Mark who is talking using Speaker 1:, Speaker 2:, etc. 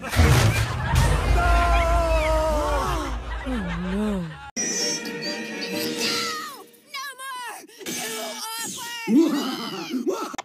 Speaker 1: No no! No more! You are